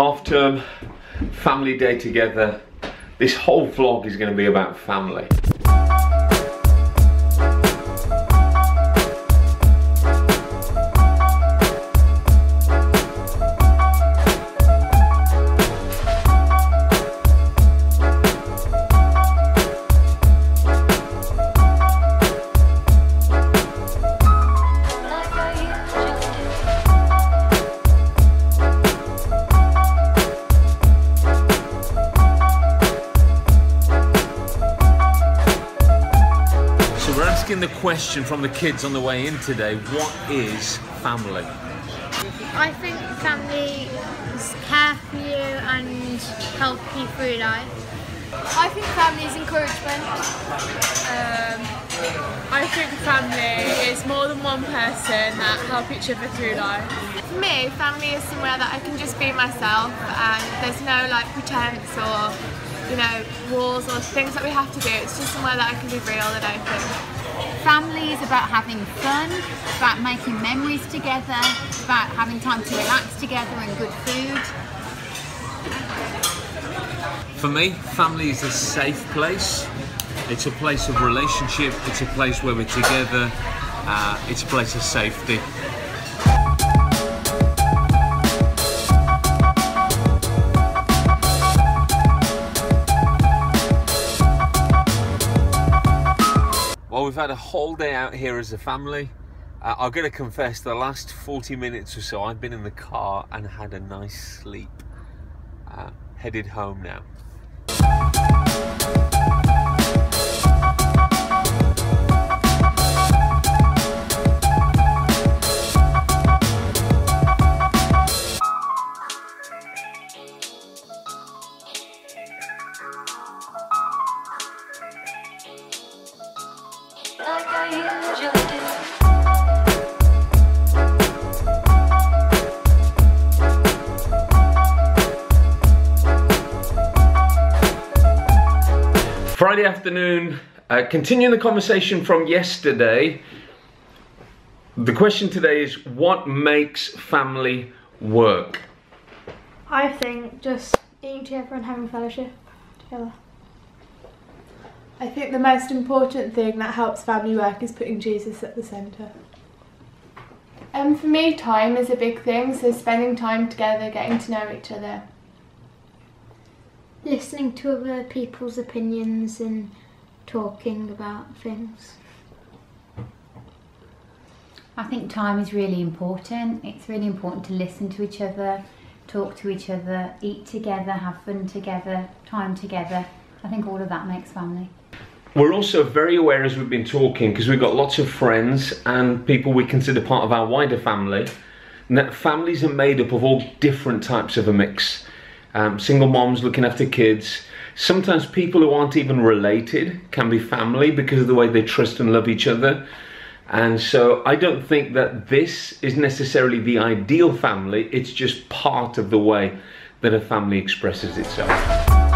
half term, family day together. This whole vlog is going to be about family. Asking the question from the kids on the way in today, what is family? I think family is care for you and help you through life. I think family is encouragement. Um, I think family is more than one person that help each other through life. For me, family is somewhere that I can just be myself and there's no like pretense or you know walls or things that we have to do. It's just somewhere that I can be real and open. Family is about having fun, about making memories together, about having time to relax together and good food. For me, family is a safe place. It's a place of relationship. It's a place where we're together. Uh, it's a place of safety. Well, we've had a whole day out here as a family. Uh, I'm going to confess, the last 40 minutes or so, I've been in the car and had a nice sleep. Uh, headed home now. Friday afternoon, uh, continuing the conversation from yesterday. The question today is what makes family work? I think just eating together and having fellowship together. I think the most important thing that helps family work is putting Jesus at the centre. Um, for me, time is a big thing, so spending time together, getting to know each other. Listening to other people's opinions and talking about things. I think time is really important. It's really important to listen to each other, talk to each other, eat together, have fun together, time together. I think all of that makes family. We're also very aware as we've been talking, because we've got lots of friends and people we consider part of our wider family, and that families are made up of all different types of a mix. Um, single moms looking after kids. Sometimes people who aren't even related can be family because of the way they trust and love each other. And so I don't think that this is necessarily the ideal family, it's just part of the way that a family expresses itself.